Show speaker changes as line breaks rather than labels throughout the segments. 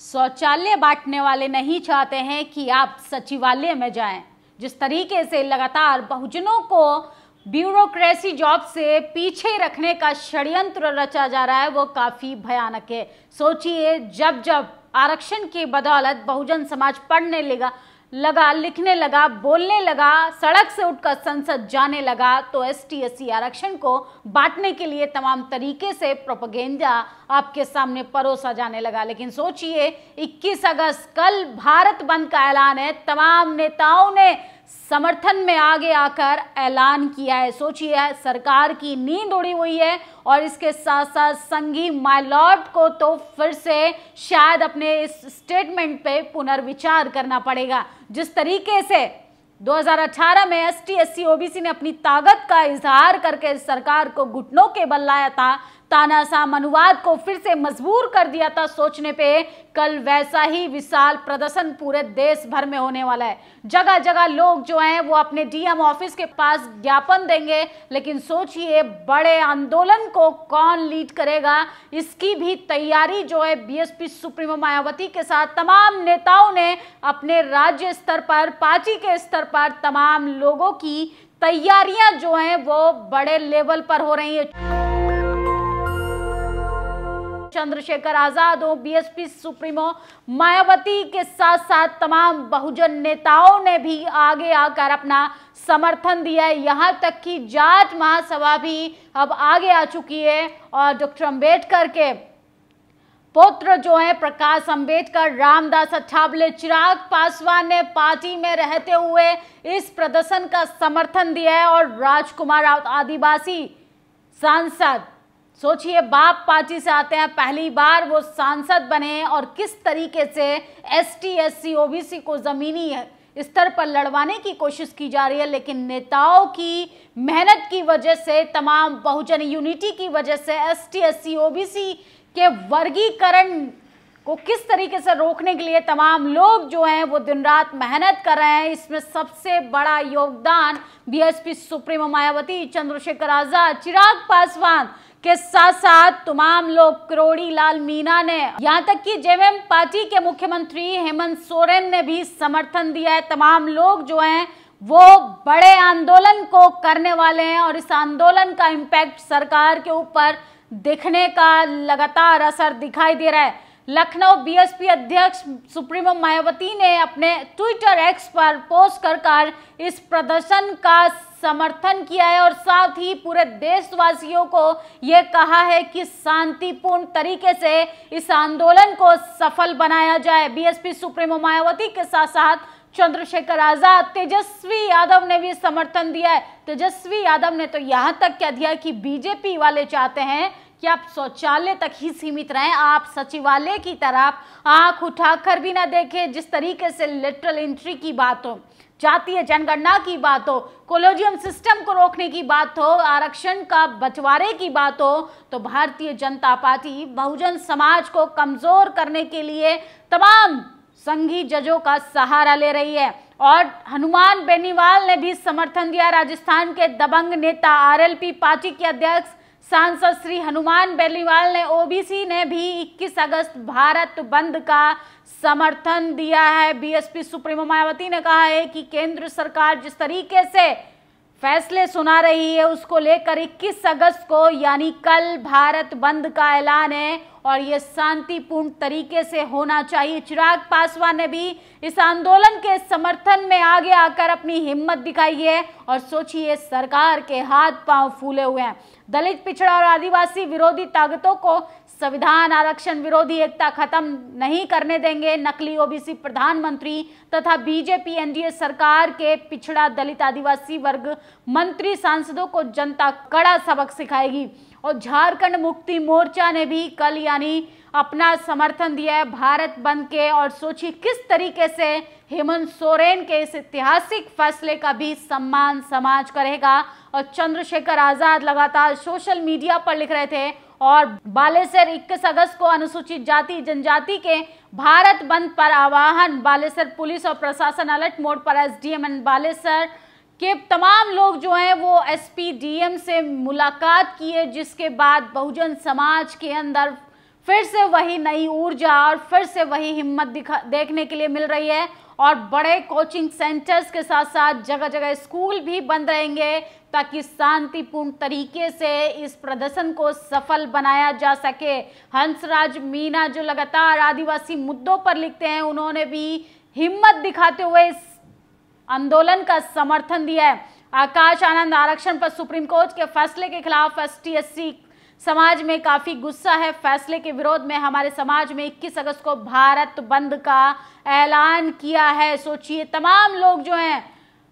शौचालय बांटने वाले नहीं चाहते हैं कि आप सचिवालय में जाएँ। जिस तरीके से लगातार बहुजनों को ब्यूरोक्रेसी जॉब से पीछे रखने का षड्यंत्र रचा जा रहा है, वो काफ़ी भयानक है। सोचिए जब जब आरक्षण की बदौलत बहुजन समाज पढ़ने लगा लगा, लिखने लगा, बोलने लगा, सड़क से उठकर संसद जाने लगा तो एस टी आरक्षण को बांटने के लिए तमाम तरीके से प्रोपगेंडा आपके सामने परोसा जाने लगा। लेकिन सोचिए 21 अगस्त, कल भारत बंद का ऐलान है, तमाम नेताओं ने समर्थन में आगे आकर ऐलान किया है। सोचिए सरकार की नींद उड़ी हुई है और इसके साथ साथ संघी माइलॉर्ड को तो फिर से शायद अपने इस स्टेटमेंट पे पुनर्विचार करना पड़ेगा। जिस तरीके से 2018 में S T S C OBC ने अपनी ताकत का इजहार करके सरकार को घुटनों के बल लाया था तानाशाह अनुवाद को फिर से मजबूर कर दिया था सोचने पे, कल वैसा ही विशाल प्रदर्शन पूरे देश भर में होने वाला है। जगह जगह लोग जो हैं, वो अपने डीएम ऑफ़िस के पास ज्ञापन देंगे, लेकिन सोचिए, बड़े आंदोलन को कौन लीड करेगा? इसकी भी तैयारी जो है, बीएसपी सुप्रीमो मायावती के साथ तमाम नेताओं ने अपने राज्य स्तर पर, पार्टी के स्तर पर तमाम लोगों की तैयारियाँ जो हैं, वो बड़े लेवल पर हो रही है। चंद्रशेखर आज़ाद हो बीएसपी सुप्रीमो मायावती के साथ साथ तमाम बहुजन नेताओं ने भी आगे आकर अपना समर्थन दिया है। यहाँ तक कि जाट महासभा भी अब आगे आ चुकी है और डॉक्टर अंबेडकर के पुत्र जो है, प्रकाश अंबेडकर, रामदास अठावले, चिराग पासवान ने पार्टी में रहते हुए इस प्रदर्शन का समर्थन दिया है और राजकुमार आदिवासी सांसद सोचिए, बाप पार्टी से आते हैं, पहली बार वो सांसद बने और किस तरीके से S T S C OBC को जमीनी स्तर पर लड़वाने की कोशिश की जा रही है, लेकिन नेताओं की मेहनत की वजह से, तमाम बहुजन यूनिटी की वजह से S T S C OBC के वर्गीकरण को किस तरीके से रोकने के लिए तमाम लोग जो हैं, वो दिन रात मेहनत कर रहे हैं। इसमें सबसे बड़ा योगदान बीएसपी सुप्रीमो मायावती, चंद्रशेखर आज़ाद, चिराग पासवान के साथ साथ तमाम लोग करोड़ी लाल मीना ने यहाँ तक कि जेएमएम पार्टी के मुख्यमंत्री हेमंत सोरेन ने भी समर्थन दिया है। तमाम लोग जो हैं, वो बड़े आंदोलन को करने वाले हैं और इस आंदोलन का इम्पैक्ट सरकार के ऊपर दिखने का लगातार असर दिखाई दे रहा है। लखनऊ बीएसपी अध्यक्ष सुप्रीमो मायावती ने अपने ट्विटर एक्स पर पोस्ट कर कर इस प्रदर्शन का समर्थन किया है और साथ ही पूरे देशवासियों को यह कहा है कि शांतिपूर्ण तरीके से इस आंदोलन को सफल बनाया जाए। बीएसपी सुप्रीमो मायावती के साथ साथ चंद्रशेखर आज़ाद, तेजस्वी यादव ने भी समर्थन दिया है। तेजस्वी यादव ने तो यहाँ तक कह दिया कि बीजेपी वाले चाहते हैं कि आप शौचालय तक ही सीमित रहें, आप सचिवालय की तरफ़ आँख उठाकर भी ना देखें। जिस तरीके से लिटरल एंट्री की बात हो, जातीय जनगणना की बात हो कोलोजियम सिस्टम को रोकने की बात हो, आरक्षण का बंटवारे की बात हो तो भारतीय जनता पार्टी बहुजन समाज को कमज़ोर करने के लिए तमाम संघी जजों का सहारा ले रही है। और हनुमान बेनीवाल ने भी समर्थन दिया। राजस्थान के दबंग नेता आरएलपी पार्टी के अध्यक्ष सांसद श्री हनुमान बेलीवाल ने ओबीसी ने भी 21 अगस्त भारत बंद का समर्थन दिया है। बीएसपी सुप्रीमो मायावती ने कहा है कि केंद्र सरकार जिस तरीके से फैसले सुना रही है उसको लेकर 21 अगस्त को, यानी कल भारत बंद का ऐलान है और ये शांतिपूर्ण तरीके से होना चाहिए। चिराग पासवान ने भी इस आंदोलन के समर्थन में आगे आकर अपनी हिम्मत दिखाई है और सोचिए सरकार के हाथ पाँव फूले हुए हैं। दलित पिछड़ा और आदिवासी विरोधी ताकतों को संविधान, आरक्षण, विरोधी एकता खत्म नहीं करने देंगे, नकली ओबीसी प्रधानमंत्री तथा बीजेपी, एनडीए सरकार के पिछड़ा दलित आदिवासी वर्ग मंत्री सांसदों को जनता कड़ा सबक सिखाएगी। और झारखंड मुक्ति मोर्चा ने भी कल यानी अपना समर्थन दिया है। भारत बंद के और सोचिए किस तरीके से हेमंत सोरेन के इस ऐतिहासिक फैसले का भी सम्मान समाज करेगा। और चंद्रशेखर आज़ाद लगातार सोशल मीडिया पर लिख रहे थे और बालेसर 21 अगस्त को अनुसूचित जाति, जनजाति के भारत बंद पर आवाहन। बालेसर पुलिस और प्रशासन अलर्ट मोड पर एसडीएम एंड बालेसर के तमाम लोग जो हैं, वो एसपी डीएम से मुलाकात किए, जिसके बाद बहुजन समाज के अंदर फिर से वही नई ऊर्जा और फिर से वही हिम्मत दिखा देखने के लिए मिल रही है। और बड़े कोचिंग सेंटर्स के साथ साथ जगह जगह स्कूल भी बंद रहेंगे ताकि शांतिपूर्ण तरीके से इस प्रदर्शन को सफल बनाया जा सके। हंसराज, मीना जो लगातार आदिवासी मुद्दों पर लिखते हैं, उन्होंने भी हिम्मत दिखाते हुए इस आंदोलन का समर्थन दिया है। आकाश आनंद आरक्षण पर सुप्रीम कोर्ट के फैसले के खिलाफ एस समाज में काफ़ी गुस्सा है। फैसले के विरोध में हमारे समाज में 21 अगस्त को भारत बंद का ऐलान किया है। सोचिए, तमाम लोग जो हैं,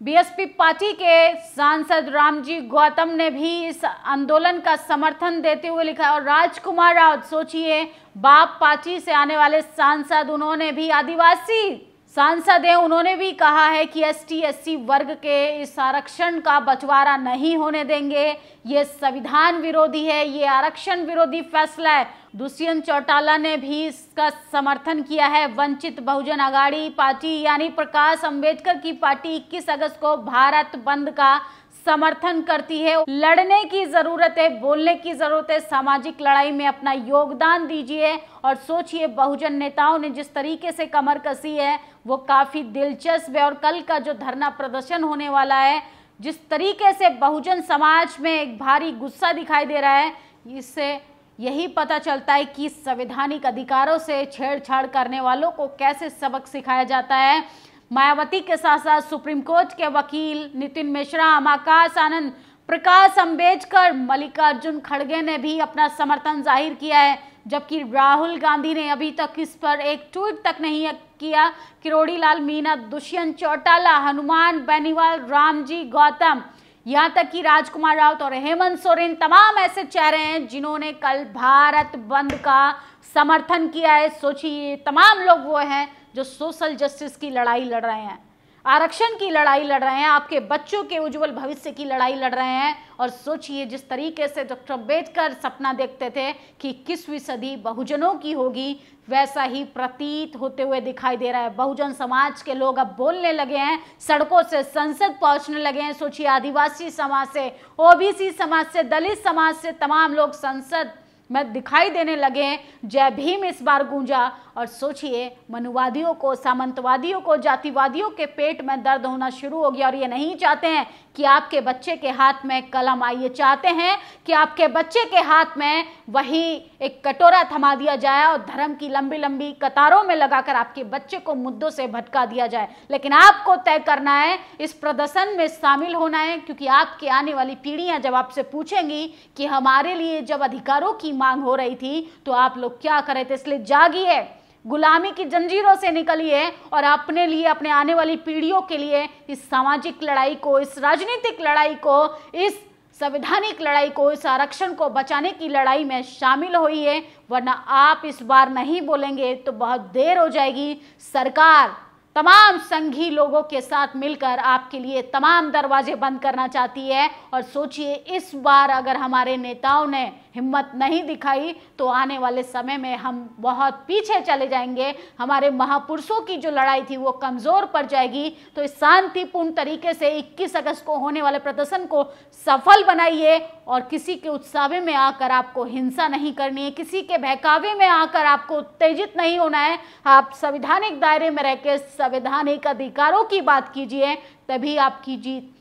बीएसपी पार्टी के सांसद रामजी गौतम ने भी इस आंदोलन का समर्थन देते हुए लिखा और राजकुमार राउत सोचिए, बाप पार्टी से आने वाले सांसद, उन्होंने भी आदिवासी सांसद हैं, उन्होंने भी कहा है कि एस टी वर्ग के इस आरक्षण का बंटवारा नहीं होने देंगे। ये संविधान विरोधी है, ये आरक्षण विरोधी फैसला है। दुष्यंत चौटाला ने भी इसका समर्थन किया है। वंचित बहुजन अगाड़ी पार्टी, यानी प्रकाश अंबेडकर की पार्टी 21 अगस्त को भारत बंद का समर्थन करती है। लड़ने की ज़रूरत है, बोलने की ज़रूरत है। सामाजिक लड़ाई में अपना योगदान दीजिए और सोचिए, बहुजन नेताओं ने जिस तरीके से कमर कसी है, वो काफ़ी दिलचस्प है और कल का जो धरना प्रदर्शन होने वाला है, जिस तरीके से बहुजन समाज में एक भारी गुस्सा दिखाई दे रहा है, इससे यही पता चलता है कि संवैधानिक अधिकारों से छेड़छाड़ करने वालों को कैसे सबक सिखाया जाता है। मायावती के साथ साथ सुप्रीम कोर्ट के वकील नितिन मिश्रा, आकाश आनंद, प्रकाश अंबेडकर मल्लिकार्जुन खड़गे ने भी अपना समर्थन ज़ाहिर किया है, जबकि राहुल गांधी ने अभी तक इस पर एक ट्वीट तक नहीं किया। किरोड़ी लाल मीना, दुष्यंत चौटाला, हनुमान, बेनीवाल, रामजी, गौतम, यहाँ तक कि राजकुमार राउत और हेमंत सोरेन तमाम ऐसे चेहरे हैं जिन्होंने कल भारत बंद का समर्थन किया है। सोचिए, तमाम लोग वो हैं जो सोशल जस्टिस की लड़ाई लड़ रहे हैं, आरक्षण की लड़ाई लड़ रहे हैं, आपके बच्चों के उज्जवल भविष्य की लड़ाई लड़ रहे हैं, और सोचिए जिस तरीके से डॉक्टर अंबेडकर सपना देखते थे कि इक्कीसवीं सदी बहुजनों की होगी, वैसा ही प्रतीत होते हुए दिखाई दे रहा है। बहुजन समाज के लोग अब बोलने लगे हैं, सड़कों से संसद पहुँचने लगे हैं। सोचिए आदिवासी समाज से, ओबीसी समाज से, दलित समाज से तमाम लोग संसद में दिखाई देने लगे हैं, जय भीम इस बार गूंजा। और सोचिए, मनुवादियों को, सामंतवादियों को, जातिवादियों के पेट में दर्द होना शुरू हो गया और ये नहीं चाहते हैं कि आपके बच्चे के हाथ में कलम ये चाहते हैं कि आपके बच्चे के हाथ में वही एक कटोरा थमा दिया जाए और धर्म की लंबी लंबी कतारों में लगाकर आपके बच्चे को मुद्दों से भटका दिया जाए। लेकिन आपको तय करना है, इस प्रदर्शन में शामिल होना है, क्योंकि आपकी आने वाली पीढ़ियाँ जब आपसे पूछेंगी कि हमारे लिए जब अधिकारों की मांग हो रही थी तो आप लोग क्या करे थे? इसलिए जागिए। गुलामी की जंजीरों से निकली है और अपने लिए, अपने आने वाली पीढ़ियों के लिए इस सामाजिक लड़ाई को, इस राजनीतिक लड़ाई को, इस संवैधानिक लड़ाई को, इस आरक्षण को बचाने की लड़ाई में शामिल हुई है। वरना आप इस बार नहीं बोलेंगे तो बहुत देर हो जाएगी। सरकार तमाम संघी लोगों के साथ मिलकर आपके लिए तमाम दरवाजे बंद करना चाहती है। और सोचिए, इस बार अगर हमारे नेताओं ने हिम्मत नहीं दिखाई तो आने वाले समय में हम बहुत पीछे चले जाएँगे। हमारे महापुरुषों की जो लड़ाई थी, वो कमज़ोर पड़ जाएगी। तो इस शांतिपूर्ण तरीके से 21 अगस्त को होने वाले प्रदर्शन को सफल बनाइए। और किसी के उत्सावे में आकर आपको हिंसा नहीं करनी है, किसी के बहकावे में आकर आपको उत्तेजित नहीं होना है। आप संविधानिक दायरे में रहकर संवैधानिक अधिकारों की बात कीजिए, तभी आपकी जीत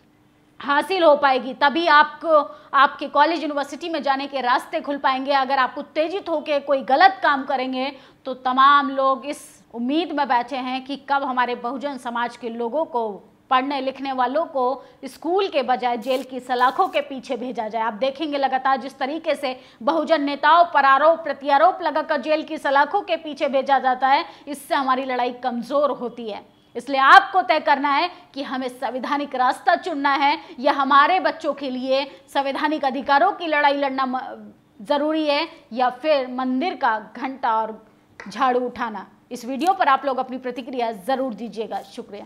हासिल हो पाएगी। तभी आपको, आपके कॉलेज यूनिवर्सिटी में जाने के रास्ते खुल पाएँगे। अगर आप उत्तेजित होकर कोई गलत काम करेंगे तो तमाम लोग इस उम्मीद में बैठे हैं कि कब हमारे बहुजन समाज के लोगों को पढ़ने लिखने वालों को स्कूल के बजाय जेल की सलाखों के पीछे भेजा जाए। आप देखेंगे लगातार जिस तरीके से बहुजन नेताओं पर आरोप, प्रत्यारोप लगाकर जेल की सलाखों के पीछे भेजा जाता है, इससे हमारी लड़ाई कमज़ोर होती है। इसलिए आपको तय करना है कि हमें संवैधानिक रास्ता चुनना है या हमारे बच्चों के लिए संवैधानिक अधिकारों की लड़ाई लड़ना ज़रूरी है या फिर मंदिर का घंटा और झाड़ू उठाना। इस वीडियो पर आप लोग अपनी प्रतिक्रिया ज़रूर दीजिएगा। शुक्रिया।